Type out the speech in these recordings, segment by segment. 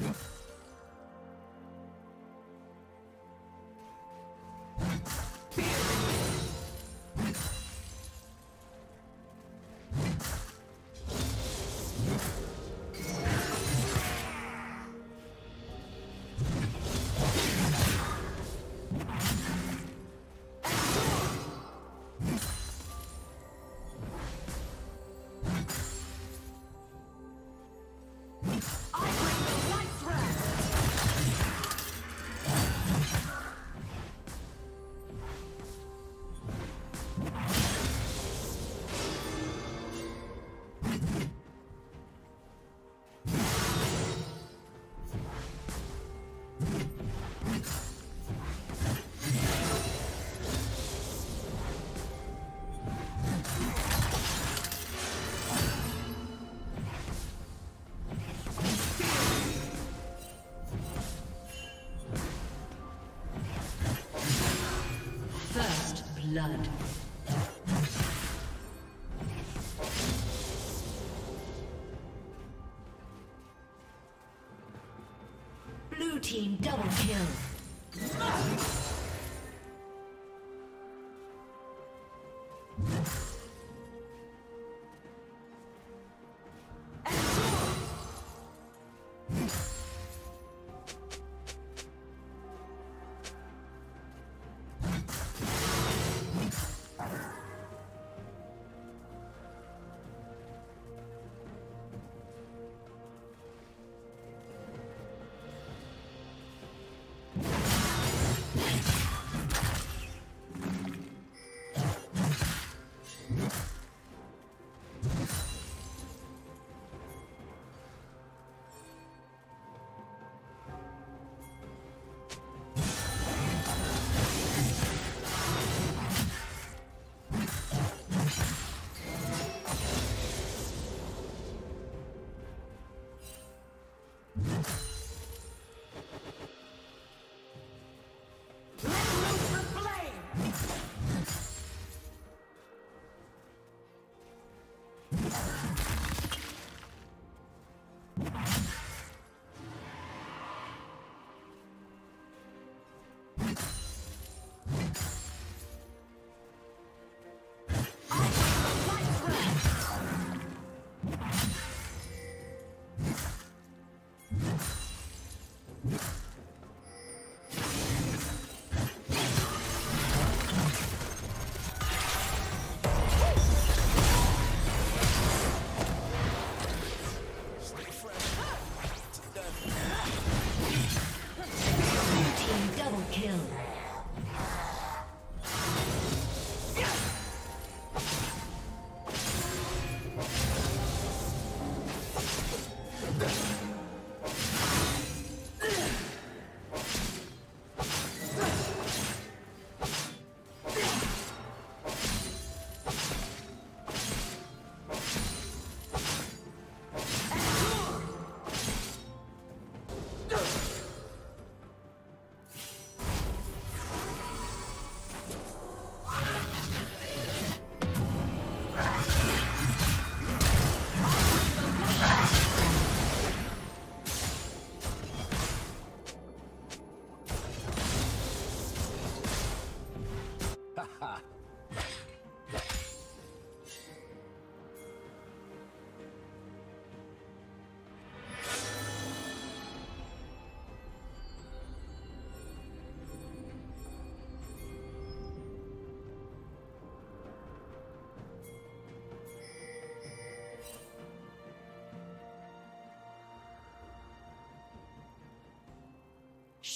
you Blood.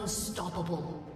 Unstoppable.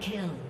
Kill.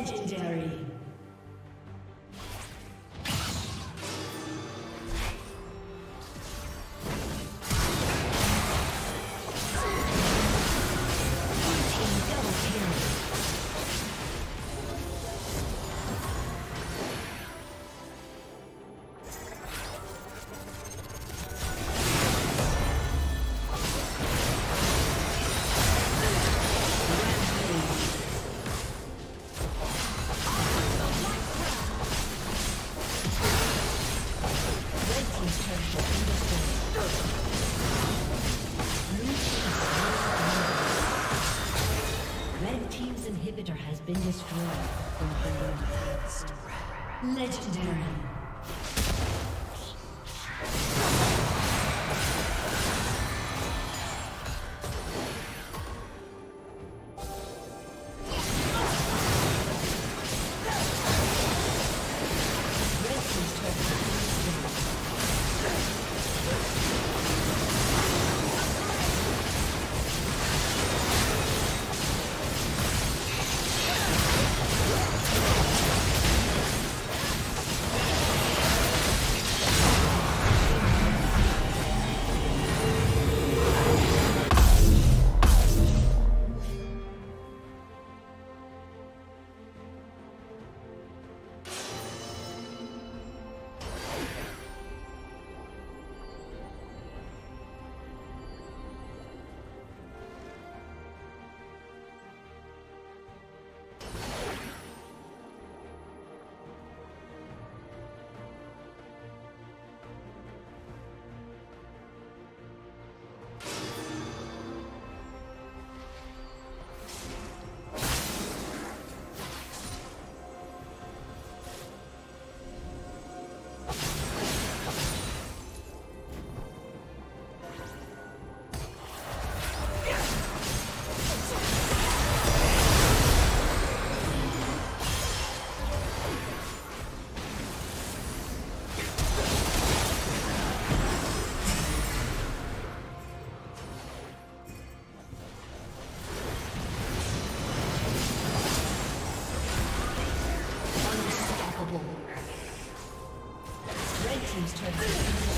Legendary. Team's turret